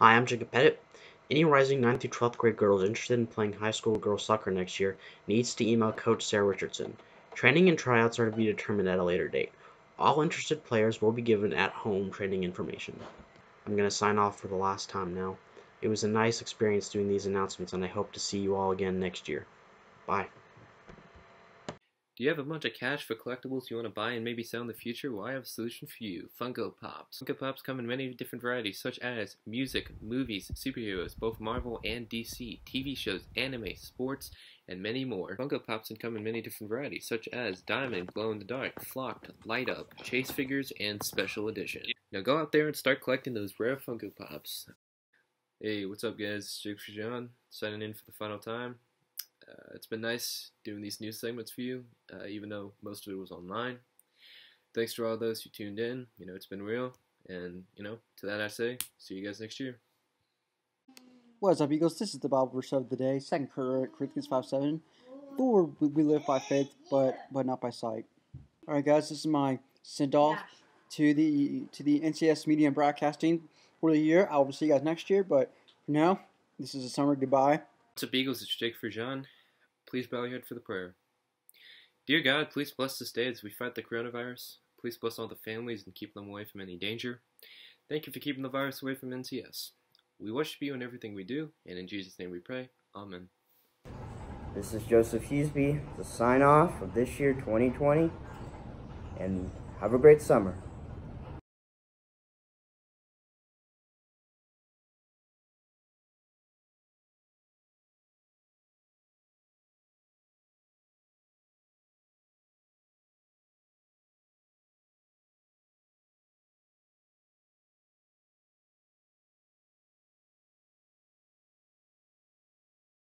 Hi, I'm Jacob Pettit. Any rising 9th through 12th grade girls interested in playing high school girls soccer next year needs to email Coach Sarah Richardson. Training and tryouts are to be determined at a later date. All interested players will be given at-home training information. I'm going to sign off for the last time now. It was a nice experience doing these announcements and I hope to see you all again next year. Bye. Do you have a bunch of cash for collectibles you want to buy and maybe sell in the future? Well, I have a solution for you. Funko Pops. Funko Pops come in many different varieties, such as music, movies, superheroes, both Marvel and DC, TV shows, anime, sports, and many more. Funko Pops can come in many different varieties, such as Diamond, Glow in the Dark, Flocked, Light Up, Chase Figures, and Special Edition. Now go out there and start collecting those rare Funko Pops. Hey, what's up guys? It's Jake John, signing in for the final time. Uh, it's been nice doing these news segments for you, uh, even though most of it was online. Thanks to all those who tuned in. You know, it's been real. And, you know, to that I say, see you guys next year. What's up, Eagles? This is the Bible verse of the day, 2 Corinthians 5 7. For we live by faith, but but not by sight. All right, guys, this is my send off to the to the NCS Media and Broadcasting for the year. I will see you guys next year, but for now, this is a summer goodbye. What's up, Eagles? It's Jake for John. Please bow your head for the prayer. Dear God, please bless this day as we fight the coronavirus. Please bless all the families and keep them away from any danger. Thank you for keeping the virus away from NCS. We worship you in everything we do, and in Jesus' name we pray. Amen. This is Joseph Hughesby, the sign off of this year 2020, and have a great summer.